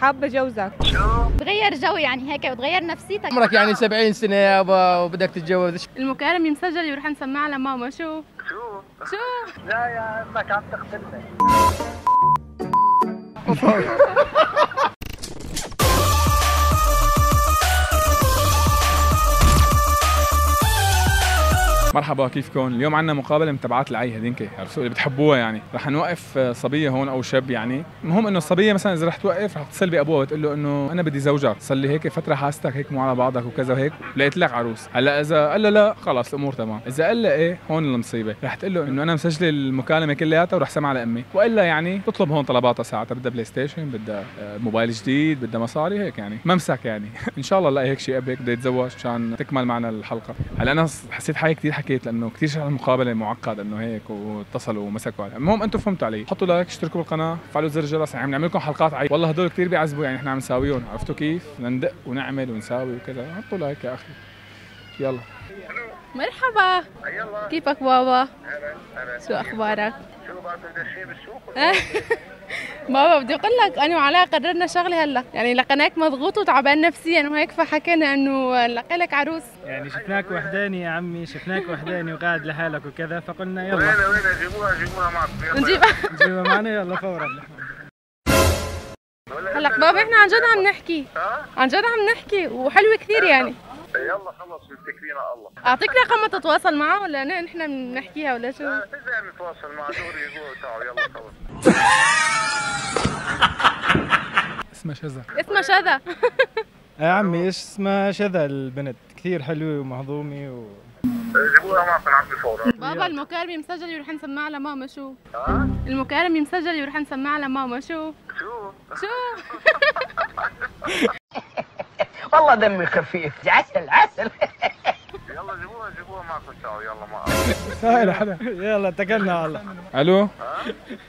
حابة جوزك. بتغير جو يعني هيك بتغير نفسيتك. عمرك يعني 70 سنة يابا وبدك تتجوز؟ المكالمة مسجلة ورح نسمعها لماما. شو؟ شو؟ شو؟ لا يا أمك عم تقتلني. مرحبا كيفكم؟ اليوم عندنا مقابلة من تبعات العي هذينك عرفتوا؟ اللي بتحبوها يعني، رح نوقف صبية هون أو شاب يعني، المهم إنه الصبية مثلا إذا رح توقف رح تتصل بابوها وتقول له إنه أنا بدي زوجك، صار لي هيك فترة حاستك هيك مو على بعضك وكذا وهيك، لقيت لك عروس، هلأ إذا قال لها لا خلص الأمور تمام، إذا قال لها إيه هون المصيبة، رح تقول له إنه أنا مسجلة المكالمة كلياتها ورح سمعها لأمي، وإلا يعني تطلب هون طلباتها ساعتها بدها PlayStation، بدها آه، موبايل جديد، بدها مصاري هيك يعني، ممسك يعني، إن شاء الله لاقي هيك شيء هيك بده يتزوج مشان تكمل معنا الحلقة، هلأ أنا حسيت حالي كثير حكيت لأنه كثير شغله المقابله معقد إنه هيك واتصلوا ومسكوا علي. المهم أنتم فهمتوا علي. حطوا like اشتركوا بالقناة فعلوا زر الجرس. يعني عم نعمل لكم حلقات عي والله هدول كثير بيعذبوا. يعني إحنا عم نساويهم عرفتوا كيف؟ ندق ونعمل ونساوي وكذا. حطوا like يا أخي. يلا. مرحبا. يلا كيفك بابا؟ هلا هلا شو أخبارك؟ شو بعد بالسوق؟ بابا بدي أقول لك أنا وعلاء قررنا شغلة هلأ. يعني لقيناك مضغوط وتعبان نفسيا وهيك فحكينا أنه لقي لك عروس. يعني شفناك وحداني يا عمي شفناك وحداني وقاعد لحالك وكذا فقلنا يلا. وين وين جيبوها جيبوها معكم يلا. نجيب نجيبها. معنا يلا فورا. هلأ بابا إحنا عن جد عم نحكي. عن جد عم نحكي وحلوة كثير يعني. يلا خلص بتكفينا الله. أعطيك رقم تتواصل معه ولا نحن بنحكيها ولا شو؟ لا تزعل نتواصل مع دوري يقول تعالوا يلا خلص. اسمها شذا. اسمها شذا. يا عمي إيش اسمها شذا البنت؟ كثير حلوة ومهضومه و... جيبوها معكم عمي فورا بابا المكالمة مسجلة ورح نسمعها لماما شو؟ ها؟ المكالمة مسجلة ورح نسمعها لماما شو؟ شو؟ شو؟ والله دمي خفيف. عسل عسل. يلا سهل حدا يلا اتكلنا على الله ألو؟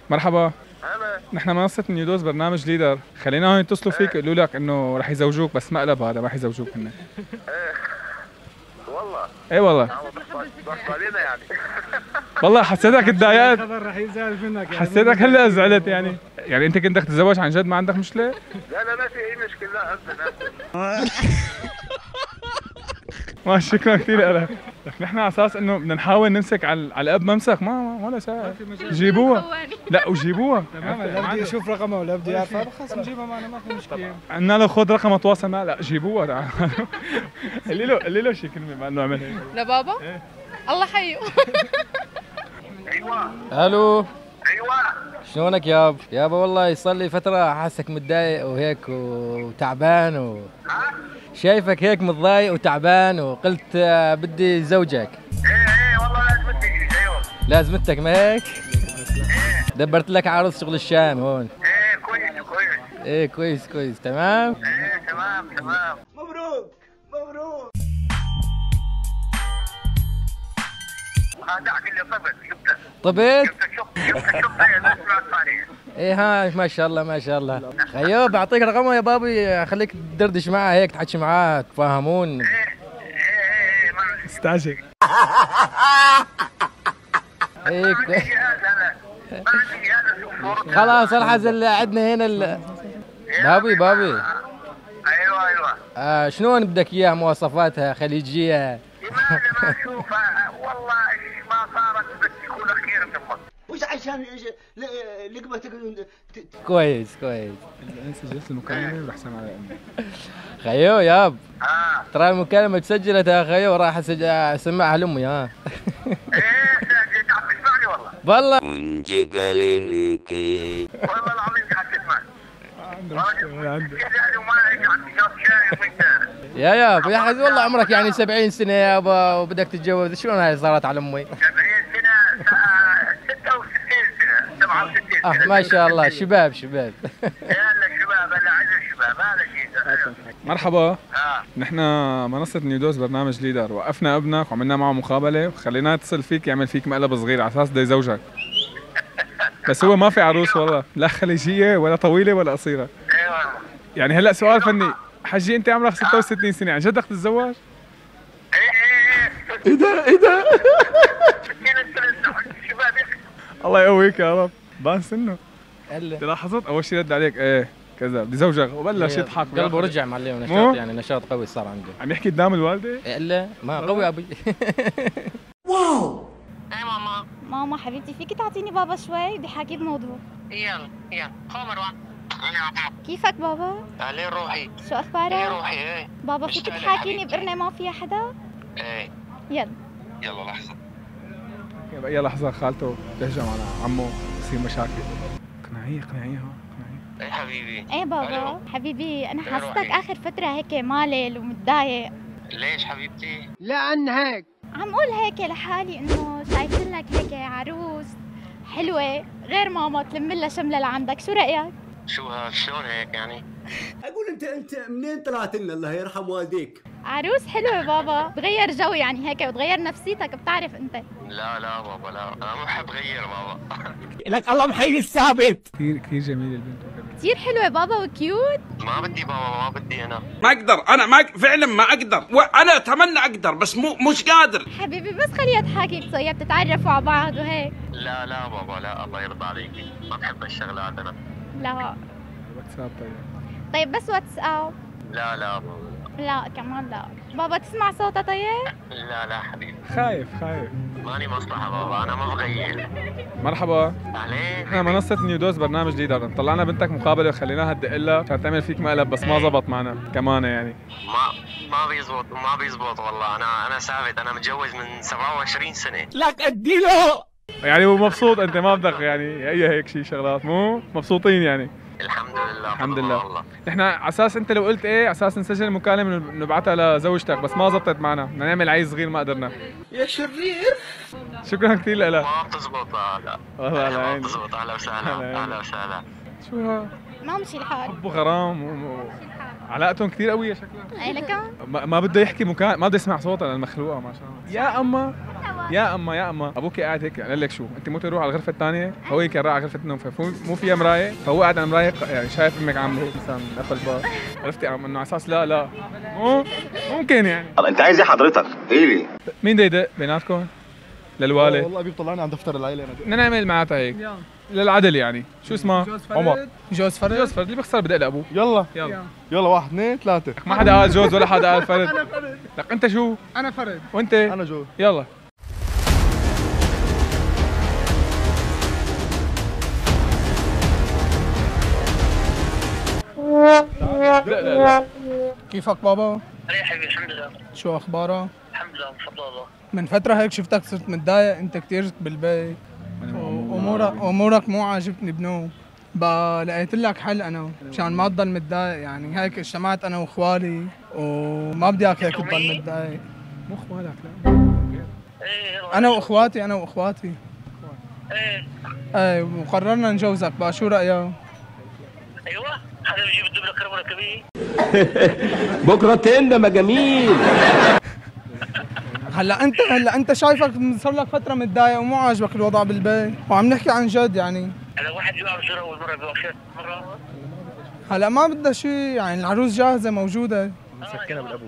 مرحبا. هلا. نحن منصة New Dose برنامج Leader. خليناهم يتصلوا فيك يقولوا لك إنه رح يزوجوك بس مقلب هذا ما رح يزوجوك هن والله. اي والله. علينا يعني. والله حسيتك تضايقت رح يزعل منك يعني. حسيتك هلا زعلت يعني. يعني أنت كنت بدك تتزوج عن جد ما عندك مشكلة؟ لا لا ما في أي مشكلة لا ابدا. ما شكرا كثير لك. نحن على أساس إنه بدنا نحاول نمسك على على الأب ممسك. ما ما- ولا ساعة. جيبوها. لا وجيبوها. تمام لا بدي أشوف رقمها ولا بدي أعرفها. خلص نجيبها معنا ما في مشكلة. عندنا له خذ رقم تواصل معه لا جيبوها. تعال. قولي له قولي له شي كلمة مع انه عمل هيك لبابا الله حيه أيوه ألو. أيوه. شلونك ياب يابا والله صار لي فترة حاسك متضايق وهيك وتعبان و... شايفك هيك متضايق وتعبان وقلت آه، بدي زوجك. إيه إيه والله لازم تجي أيوه لازمتك ما هيك؟ دبرت لك عروس شغل الشام هون. إيه كويس كويس. إيه كويس كويس تمام؟ إيه تمام تمام. مبروك مبروك. هذا اللي طبت جبتك طبيت جبتك شوف جبتك إيه ها ما شاء الله ما شاء الله. خيو بعطيك رقمه يا بابي خليك تدردش معاه هيك تحكي معاه تفاهمون إيه إيه إيه استعجل صورتها. خلاص الحز اللي عندنا هنا ال... بابي بابي. أيوه أيوه. آه شلون بدك إياها مواصفاتها خليجية؟ اشوفها والله ما صارت بس تفضل وش عشان لقمتك كويس كويس. أنا سجلت المكالمه سمع على امي خيو ياب آه. ترى المكالمة تسجلت يا خيو راح أسمعها لأمي ها. إيه ساجد عم تسمعني والله. والله. والله العظيم قاعد تسمعني. يا ياب يا حز والله عمرك يعني 70 سنة يابا وبدك تتجوز. شلون هاي صارت على أمي؟ 70 سنه ساعة 66 سنه 67 آه. سنه ما شاء الله. شباب شباب. يلا شباب أنا عايز الشباب هذا شيء مرحبا. آه. نحن منصة نيودوز برنامج ليدر. وقفنا أبنك وعملنا معه مقابلة. وخليناه يتصل فيك يعمل فيك مقلب صغير على أساس بده يزوجك بس هو ما في عروس والله. لا خليجية ولا طويلة ولا قصيرة. أيوه يعني هلأ سؤال فني. حجي أنت عمرك 66 سنة. عن جد بدك تتزوج؟ إيه إيه إيه. ده إيه ده؟ الشباب يا أخي. الله يقويك يا رب. بان سنه هلا انت لاحظت أول شيء رد عليك إيه كذا. بدي زوجك. وبلش يضحك قلبه رجع معلم مو؟ نشاط يعني نشاط قوي صار عنده. عم يحكي قدام الوالدة؟ الا ما قوي ابي اي ماما. ماما حبيبتي فيكي تعطيني بابا شوي؟ بدي حكي بموضوع. يلا يلا. خو مروان كيفك بابا؟ عليه روحي. شو إيه أخبارك روحي إيه. بابا فيك تحاكيني. بقرنة ما فيها حدا؟ إيه. يلا. يلا لحظة. بأي لحظة. خالته تهجم على عمه. يصير مشاكل اقنعيه اقنعيها اقنعيه إيه حبيبي إيه بابا ألو. حبيبي أنا حاسسك. آخر فترة هيك مالل ومتضايق ليش حبيبتي؟ لأن هيك عم قول هيك لحالي إنه شايفة لك هيك عروس حلوة غير ماما تلم لها شملة لعندك شو رأيك؟ شو هاد شلون هيك يعني؟ أقول أنت أنت منين طلعت لنا الله يرحم والديك عروس حلوة بابا تغير جو يعني هيك وتغير نفسيتك بتعرف أنت. لا لا بابا لا. أنا ما بحب غير بابا. لك الله محيي الثابت. كثير كثير جميلة البنت كتير حلوة بابا وكيوت. ما بدي بابا ما بدي أنا. ما أقدر. أنا ما فعلا ما أقدر. وأنا أتمنى أقدر بس مو مش قادر. حبيبي بس خليها تحاكيك شوية بتتعرفوا على بعض وهيك. لا لا بابا لا. الله يرضى عليكي ما بحب الشغلات أنا. لا. واتساب طيب. طيب بس واتساب. لا لا بابا. لا كمان لا. بابا تسمع صوتها طيب؟ لا لا حبيبي. خايف خايف. ماني مصلحة بابا أنا ما بغير مرحبا. عليه إحنا منصة نيو دوز برنامج جديد طلعنا بنتك مقابلة وخليناها تدق لها. عشان تعمل فيك مقلب بس ما زبط معنا كمان يعني. ما ما بيزبط ما بيزبط والله. أنا أنا ثابت أنا متجوز من 27 سنة. لك اديله يعني هو مبسوط؟ أنت ما بدك يعني هي هيك شيء شغلات مو؟ مبسوطين يعني. الحمد لله. الحمد لله. الله نحن على أساس أنت لو قلت إيه على أساس نسجل المكالمة نبعتها لزوجتك بس ما زبطت معنا. بدنا نعمل عيل صغير ما قدرنا. يا شرير. شكرا كثير لك. ما بتزبط. لا. لا والله على ما عيني بتزبط. أهلا وسهلا. أهلا وسهلا. شو ها؟ ما مشي الحال. حب وغرام و... علاقتهم كثير قوية شكلها إيه لكن ما, ما بده يحكي مكان ما بده يسمع صوتها المخلوقه ما شاء الله. يا أما. يا أما يا أما. أبوك قاعد هيك قال لك شو؟ أنت مو تروح على الغرفة الثانية؟ هو كان راح على غرفه النوم فمو مو فيها مراية. فهو قاعد على المراية يعني شايف أمك عامله هيك مثلا قفل الباب عرفتي؟ عم إنه على أساس لا لا. مو ممكن يعني. أنت عايز إيه حضرتك. إيه لي. مين بده يدق بيناتكم؟ للوالد. والله ابي طلعني عن دفتر العيلة أنا. بدنا نعمل معناتها هيك. للعدل يعني. شو اسمه عمر. جوز فرد جوز فرد اللي بيخسر بدق لأبوه. يلا. يلا. يلا واحد اثنين ثلاثة. ما حدا قال جوز ولا حدا قال فرد لك أنت شو؟ أنا فرد وأنت؟ أنا جو يلا. لا لا لا. كيفك بابا؟ حبيبي الحمد لله. شو أخبارك؟ الحمد لله بفضل الله. من فترة هيك شفتك صرت متضايق أنت كتير بالبيت. وامورك أمورك مو عاجبتني بنوب بقى لقيت لك حل أنا مشان ما تضل متضايق يعني. هيك اجتمعت أنا وإخوالي وما بدي اياك هيك تضل متضايق. مو إخوالك لا. يلا أنا. وإخواتي أنا وإخواتي. إيه. إيه وقررنا نجوزك بقى شو رأيك؟ أيوه. هذا بيجيب الدبله كربونه كبير بكره تندم يا جميل. هلا انت هلا انت شايفك صار لك فترة متضايق ومو عاجبك الوضع بالبيت؟ وعم نحكي عن جد يعني. هذا واحد يقع بسرعة اول مره بيوقف مرة هلا ما بدها شيء يعني العروس جاهزة موجودة. مسكنها بالابو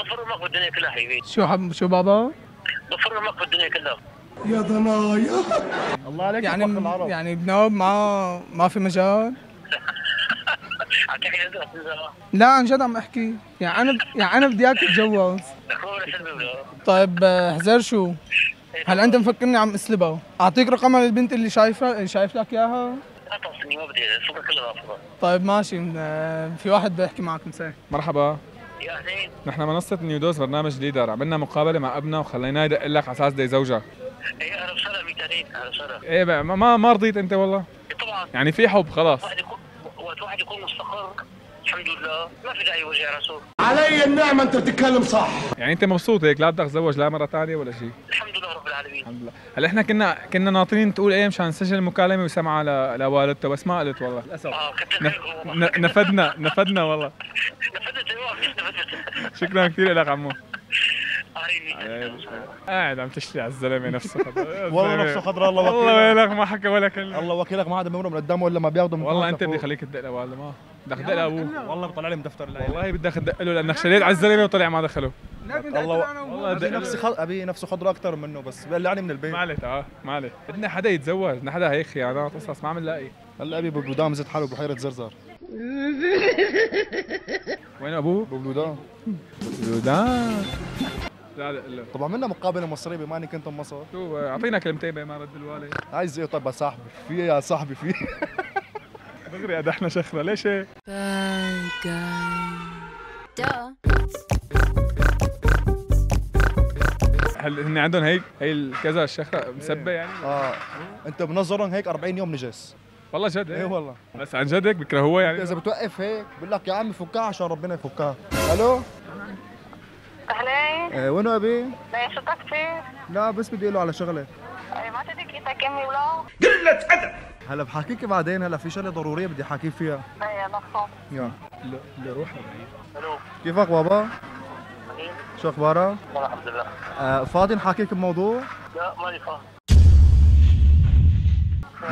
بفر أمك بالدنيا كلها حبيبي. شو حب شو بابا؟ بفر أمك بالدنيا كلها. الله عليك يعني يعني العرب. يعني بنوب ما ما في مجال. لا عن جد عم أحكي. يعني أنا يعني أنا بدي إياك تتجوز. طيب آه، حزر شو؟ هلا أنت مفكرني عم أسلبها؟ أعطيك رقمها للبنت اللي شايفه اللي شايف لك إياها؟ ما بدي الفكرة كلها رافضه طيب ماشي. آه، في واحد بده يحكي معك مساء. مرحبا. يا اهلين نحن منصة نيو دوز برنامج ليدر عملنا مقابلة مع ابننا وخليناه يدق لك على أساس بده يزوجك إيه أهلا وسهلا ميتانين أهلا وسهلا إيه بقى ما- ما ما رضيت أنت والله. طبعا. يعني في حب خلاص. واحد يكون مستقر. الحمد لله. ما في داعي وجع راسه. علي النعمة أنت بتتكلم صح. يعني أنت مبسوط هيك؟ لا بدك تتزوج لا مرة ثانية ولا شيء؟ الحمد لله رب العالمين. الحمد لله. هلا إحنا كنا كنا ناطرين تقول إيه مشان نسجل المكالمة وسمعها ل- لوالدته بس ما قلت والله. آه كتر نف... نفدنا نفدنا والله. نفذت أيوه نفذت شكرا كثير لك عمو. قاعد عم تشتري على الزلمة نفسه والله نفسه خضراء الله والله وكيلك. ويلك ما حكى ولا كلمة. الله وكيلك ما حدا بيمر من قدامه إلا ما بياخده من والله أنت بدي. خليك تدق لوالده ما. بدك تدق لأبوه. والله بطلع لي من دفتر والله بدك تدق له لأنك شليت على الزلمة وطلع ما دخله. الله والله أبي نفسي خض... أبي نفسه خضراء أكثر منه بس بيقلعني من البيت. ما عليه آه ما عليه بدنا حدا يتزوج بدنا حدا هيك خيانات قصص ما عم نلاقي. هلا أبي بقدام زد حاله بحيرة زرزر وين أبوه؟ ببلودان بلودان لا لا لا. طب عملنا مقابلة مصرية بما اني كنت بمصر شو أعطينا كلمتين بما رد الوالد عايز إيه؟ طيب يا صاحبي في يا صاحبي؟ في دغري ادحنا شخرة ليش هيك؟ هل هن عندهم هيك هي ال- كذا الشخرة مسبة يعني؟ آه. أنت بنظرهم هيك 40 يوم نجس. والله جد إيه؟ هيك؟ والله. بس عن جد هيك بكرهوها يعني. إذا بتوقف هيك بقول لك يا عمي فكها عشان ربنا يفكها. ألو؟ أهلين آه وينه أبي؟ ليش شو بدك فيه؟ لا بس بدي أقول له على شغلة. أي ما تدري كيفك أمي ولا؟ قلة أدب. هلا بحكيك بعدين هلا في شغلة ضرورية بدي احكيك فيها. هيا نفهم يا اللي روح ألو كيفك بابا؟ شو أخبارك؟ لا الحمد لله. آه فاضي نحكيك بموضوع؟ لا ماني فاهم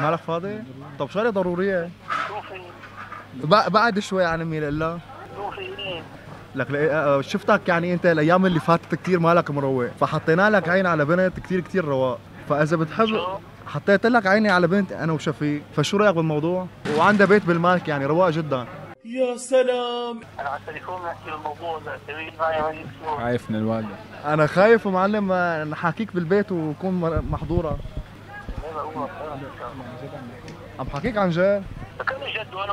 مالك فاضي؟ طب شغلة ضرورية. شوفي. ب- بعد شوي عن امي لله شوفي لك لقي- آه، شفتك يعني انت الأيام اللي فاتت كثير مالك مروق. فحطينا لك عين على بنت كثير كثير رواق. فإذا بتحب حطيت لك عيني على بنت أنا وشفيق. فشو رأيك بالموضوع؟ وعندها بيت بالمالك يعني رواق جدا. يا سلام. أنا على التليفون نحكي عارف من الوالدة أنا خايف ومعلم آه، نحاكيك بالبيت وكون محضوره عم حكيك عن جد؟ فكرني جد وأنا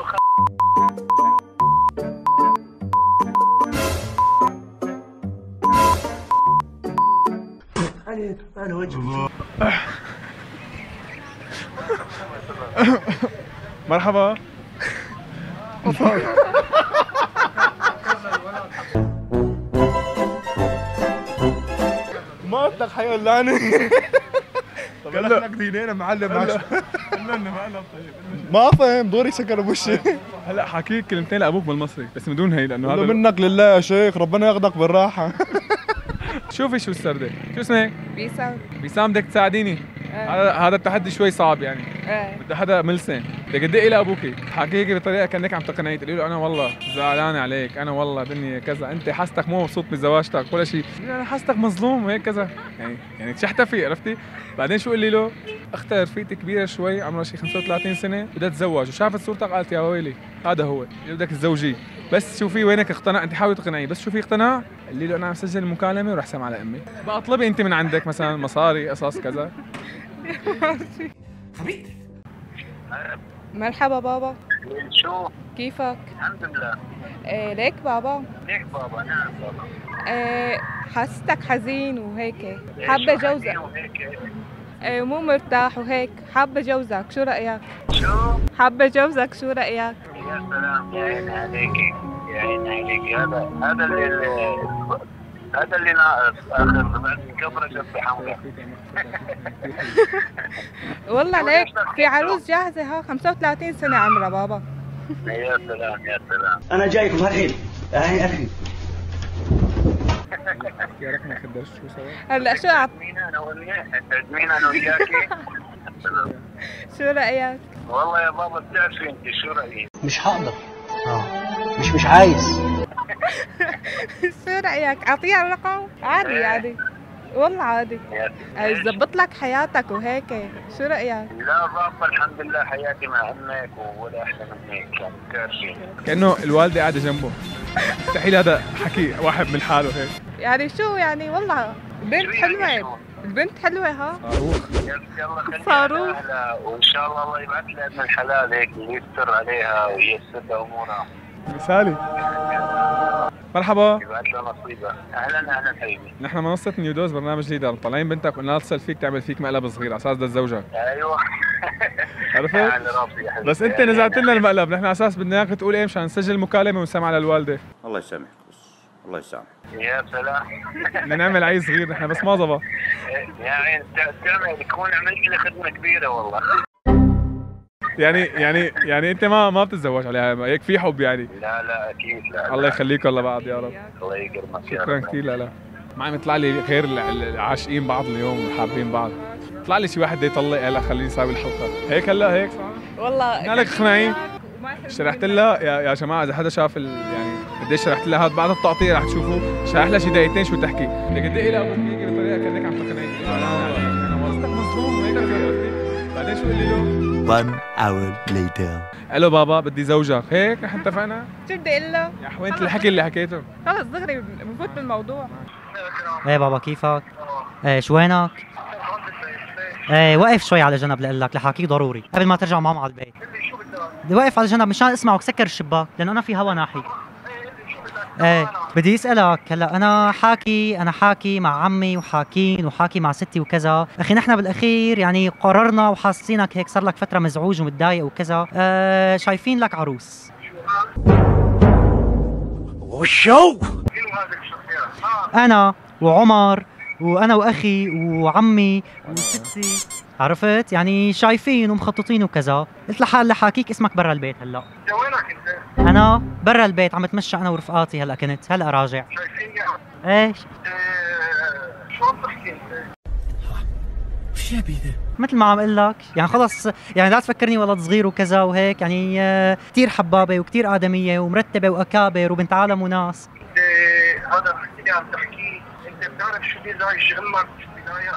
أنا وجهي مرحبا ما بدك حيولعني طب إحنا دينين معلم معك ما فهم دوري سكر بوشي هلا حكيك كلمتين لأبوك بالمصري بس بدون هي لأنه هذا منك لله يا شيخ ربنا ياخذك بالراحة. شوفي شو السردة. شو اسمك؟ بيساوي. بيسام بدك تساعديني. هذا هذا التحدي شوي صعب يعني. إيه. بده حدا ملسن. بدك تدقي لابوكي تحكي هيك بطريقة كأنك عم تقنعي تقولي له أنا والله زعلان عليك. أنا والله بني كذا. أنت حاستك مو مبسوط بزواجتك ولا شيء أنا حاستك مظلوم وهيك كذا. يعني يعني تشحتفي عرفتي؟ بعدين شو قولي له؟ اختها رفيقتي كبيرة شوي عمرها شي 35 سنة بدها تتزوج. وشافت صورتك قالت يا ويلي هذا هو اللي بدك تتزوجيه. بس شوفي وينك اقتنع؟ أنت حاولي تقنعيه. بس شوفي اقتنع قولي له أنا عم سجل المكالمه وراح سمع على امي بقى اطلبي أنت من عندك مثلا مصاري قصص كذا. مرحبا بابا. شو؟ كيفك؟ الحمد لله. إيه ليك بابا؟ ليك بابا نعم بابا. إيه حسيتك حزين وهيك. حابة جوزك؟ إيه مو مرتاح وهيك. حابة جوزك شو رأيك؟ شو؟ حابة جوزك شو رأيك؟ يا سلام يا عيني عليكي يا عيني عليكي هذا هذا اللي هذا اللي ناقص آخر بعد كبرة جنب حمراء. والله ليك في عروس جاهزة ها؟ 35 سنة عمرها بابا. يا سلام يا سلام. أنا جايكم الحين الحين. الحين يا رقم خدرش شو سوا هلا شو أعط... مين أنا وياك تجمين أنا وياكي شو رأيك؟ والله يا بابا بتعرفي أنت شو رايك مش هقدر مش مش عايز. شو رأيك؟ أعطيها الرقم؟ عادي عادي. والله عادي. يا زبط لك حياتك وهيك. شو رأيك؟ لا بابا الحمد لله حياتي مع أمك ولا أحلى من هيك يعني كأنه الوالدة قاعدة جنبه. مستحيل هذا حكي واحد من حاله هيك. يعني شو يعني؟ والله البنت حلوة. البنت حلوة ها؟ صاروخ يلا صاروخ. أهلا وإن شاء الله الله يبعث لها ابن الحلال هيك ويستر عليها وييسر لها أمورها. مثالي. مرحبا. أهلا أهلا حبيبي. نحن منصة نيودوز برنامج ليدر طالعين. بنتك قلنا لها اتصل فيك تعمل فيك مقلب صغير على أساس بدها تزوجك أيوه. عرفت؟ حبيبي بس أنت نزعت لنا المقلب نحن على أساس بدنا إياك تقول إيه مشان نسجل مكالمة ونسمع للوالدة الله يسامحك بس الله يسامحك. يا سلام. بدنا نعمل عيل صغير نحن بس ما زبط يا عين تعمل تكون عملت لي خدمة كبيرة والله. يعني يعني يعني انت ما ما بتتزوج عليها هيك في حب يعني. لا لا أكيد لا الله يخليكم لبعض يا رب. الله يكرمك يا شكرا. كثير لا لا. ما عم يطلع لي غير العاشقين بعض اليوم وحابين بعض. طلع لي شي واحد بده يطلق هلا خليني اساوي الحلقة هيك هلا هيك؟ صح والله قال لك اقنعي شرحت لها؟ يا, يا جماعة إذا حدا شاف ال... يعني قديش شرحت لها هذا بعد التقطيع رح تشوفوا شرح لها شي دقيقتين شو تحكي. بدك تدقي لها أبوك هيك بطريقه كأنك عم تقنعي أنا والله مظلوم؟ بعدين شو قولي له؟ One hour later. ألو بابا بدي زوجك هيك إحنا اتفقنا شو بدي أقول له؟ يا حوينة الحكي اللي حكيته خلص دغري بفوت بالموضوع إيه بابا كيفك؟ إيه شو وينك؟ إيه وقف شوي على جنب لأقول لك لحاكيك ضروري قبل ما ترجع ماما على البيت وقف على جنب مشان اسمعك سكر الشباك لأنه أنا في هوا ناحي إيه بدي أسألك هلأ أنا حاكي أنا حاكي مع عمي وحاكين وحاكي مع ستي وكذا. أخي نحن بالأخير يعني قررنا وحاسينك هيك صار لك فترة مزعوج ومتضايق وكذا. آه شايفين لك عروس. وشو؟ أنا وعمر وأنا وأخي وعمي وستي. عرفت؟ يعني شايفين ومخططين وكذا. قلت لحال لحاكيك اسمك برا البيت هلأ. وينك أنت؟ أنا برا البيت عم أتمشى أنا ورفقاتي هلأ كنت. هلأ راجع. شايفيني؟ إيش؟ شو عم تحكي أنت؟ وش مثل ما عم أقول لك يعني خلص يعني لا تفكرني ولد صغير وكذا وهيك يعني آه، كثير حبابة وكثير آدمية ومرتبة وأكابر وبنت عالم وناس. انت هذا الحكي اللي عم تحكيه أنت بتعرف شو بيزعج شغلك بالبدايه؟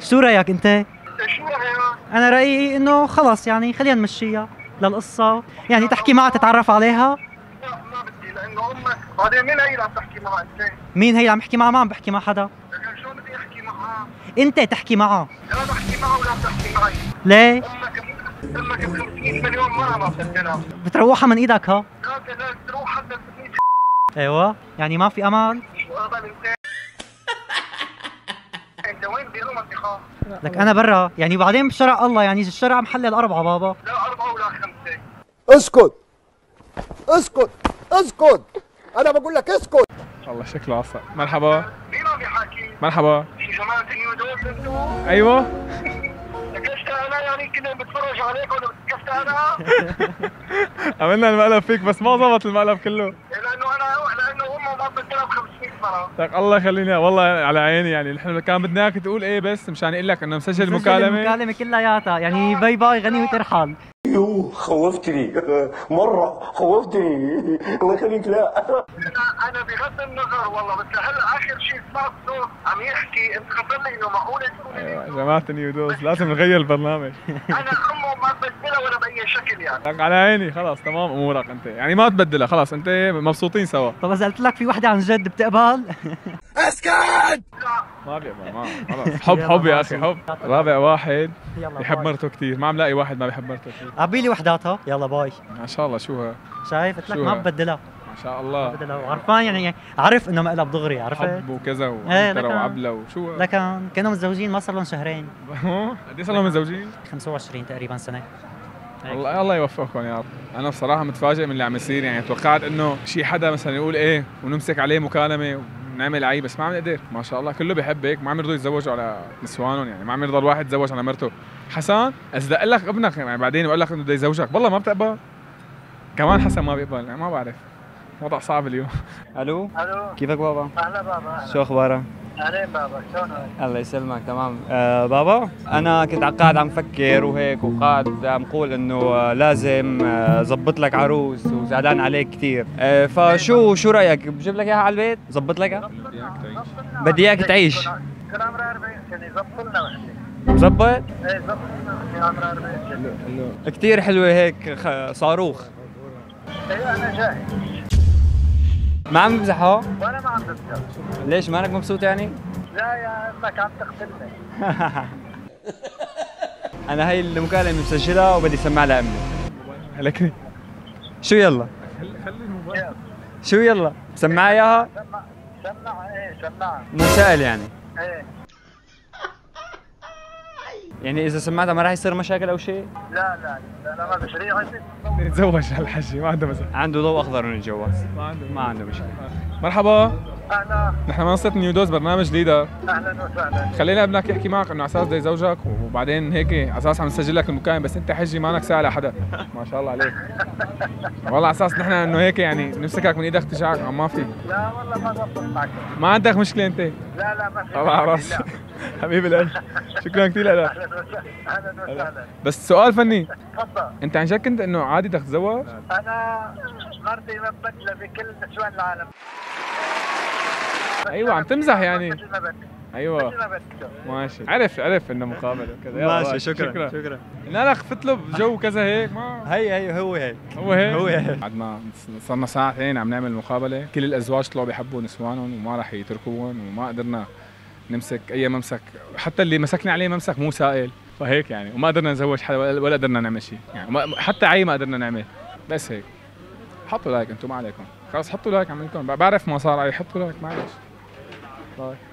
شو رأيك أنت؟ شو رأيك؟ أنا رأيي إنه خلص يعني خلينا نمشيها للقصة. يعني تحكي معها تتعرف عليها؟ ما بدي لأنه أمك بعدين مين هي اللي عم تحكي معها أنت؟ مين هي اللي عم بحكي معها؟ ما عم بحكي مع حدا. شلون بدي أحكي معها؟ أنت تحكي معها. لا بحكي معها ولا بتحكي معي؟ ليه؟ أمك أمك ب 50 مليون مرة ما بتقتلها بتروحها من إيدك ها؟ لا لا 600 أيوه يعني ما في امل شو انت؟ انت وين بيرو منطقه؟ لك أنا برا. يعني بعدين بشرع الله يعني الشرع محلل اربعه بابا. لا أربعة ولا خمسة. اسكت. اسكت. اسكت. أنا بقول لك اسكت. والله شكله عصب مرحبا. مين عم يحاكي؟ مرحبا. شي جماعة؟ أيوه. كشت أنا يعني كنا بتفرج عليك ولا كشت أنا؟ عملنا المقلب فيك بس ما زبط المقلب كله. لأنه أنا لأنه امه ما بتضرب 500 مره لك الله يخلينا والله على عيني يعني. نحن كان بدنا إياك تقول إيه بس مشان أقول لك إنه مسجل مسجل مكالمة. المكالمه كلياتها يعني باي باي غني وترحل. يو خوفتني. مرة خوفتني. الله يخليك. لا. أنا أنا بغض النظر والله بس هلا آخر شيء سمعت صوت عم يحكي انت خطر لي إنه معقوله تكون أيوه يا جماعة نيو دوز لازم نغير البرنامج. أنا امه ما ببدلها ولا بأي شكل يعني. لك على عيني. خلاص تمام أمورك أنت. يعني ما تبدلها. خلاص أنت مبسوطين سوا. طب إذا قلت لك في وحدة عن جد بتقبل؟ أسكت! ما بيقبل ما خلص حب حب يا أخي حب. رابع واحد. يلا يحب. مرته كثير ما عم لاقي واحد ما بيحب مرته كثير عبي لي وحداتها. يلا باي. ما شاء الله شو ها شايف؟ قلت لك ما ها؟ ببدلها. ما شاء الله. ببدلها. وعرفان يعني عرف إنه مقلب دغري عرفت؟ حب وكذا إيه وعنترة لكن- وعبلة وشو؟ لكن كانوا متزوجين ما صار لهم شهرين. قد إيه صار لهم متزوجين؟ 25 تقريبا سنة. هيك. الله الله يوفقكم يا رب. أنا بصراحة متفاجئ من اللي عم يصير يعني توقعت إنه شي حدا مثلا يقول إيه ونمسك عليه مكالمة ونعمل عيب بس ما عم نقدر. ما شاء الله كله بيحب هيك. ما عم يرضوا يتزوجوا على نسوانهم يعني. ما عم يرضى الواحد يتزوج على مرته. حسن إذا دق لك ابنك يعني بعدين وقال لك إنه بده يزوجك والله ما بتقبل. كمان حسن ما بيقبل يعني ما بعرف. وضع صعب اليوم. ألو؟ ألو. كيفك بابا؟ أهلا بابا شو أخبارك؟ اهلين بابا شلونك؟ الله يسلمك تمام. آه بابا أنا كنت قاعد عم فكر وهيك وقاعد عم قول إنه آه لازم آه، زبط لك عروس وزعلان عليك كثير آه فشو شو رأيك؟ بجيب لك إياها على البيت؟ زبط لك؟ إياها؟ بدي إياك تعيش. كان عمرها 40 سنة زبط لنا وحدة. مزبط إيه زبط لنا وحدة عمرها 40 سنة. كثير حلوة هيك صاروخ. إيه أنا جاهز. ما عم بمزحها وأنا ما عم بسكر ليش مانك مبسوط يعني؟ لا يا أمك عم تقتلني. أنا هاي المكالمه مسجلها وبدي اسمع لها أمي. شو يلا؟ شو يلا؟ سمعها إياها؟ سمع إيه سمع مو سائل يعني. إيه. يعني إذا سمعتها ما راح يصير مشاكل أو شيء؟ لا لا لا لا ما بشريعة نتزوج هالحجي ما عنده مزح. عنده ضوء أخضر إنه يتجوز. ما عنده. ما عنده مشكلة. مرحبا. أهلا. نحن منصة نيو دوز برنامج ليدر أهلا وسهلا. خلينا ابنك يحكي معك إنه على أساس بده يزوجك وبعدين هيك على أساس عم نسجل لك المكالمة بس أنت حجي مانك سائل حدا ما شاء الله عليك. والله على أساس نحن إنه هيك يعني نمسكك من إيدك تجعك ما في. لا والله ما ضبط معك ما عندك مشكلة أنت. لا لا ما في. الله راسي حبيبي القلب. شكرا كثير لك. أهلا وسهلا. أهلا وسهلا. بس سؤال فني. تفضل. أنت عن جد كنت إنه عادي بدك تتزوج؟ أنا مرتي مبدله بكل نسوان العالم. أيوه عم تمزح يعني. أيوه. ماشي. عرف عرف إنه مقابلة وكذا. يلا ماشي باي. شكرا. شكرا. لا لك فتله بجو كذا هيك ما هي هي هو هيك. هو هيك؟ هو هيك. بعد ما صرنا ساعتين عم نعمل مقابلة كل الأزواج طلعوا بيحبوا نسوانهم وما راح يتركوهم وما قدرنا نمسك أي ممسك. حتى اللي مسكنا عليه ممسك مو سائل. فهيك يعني. وما قدرنا نزوج حدا ولا قدرنا نعمل شيء يعني حتى عي ما قدرنا نعمل. بس هيك. حطوا لايك أنتم ما عليكم. خلص حطوا لايك عم لكم بعرف ما صار علي حطوا لايك معلش. باي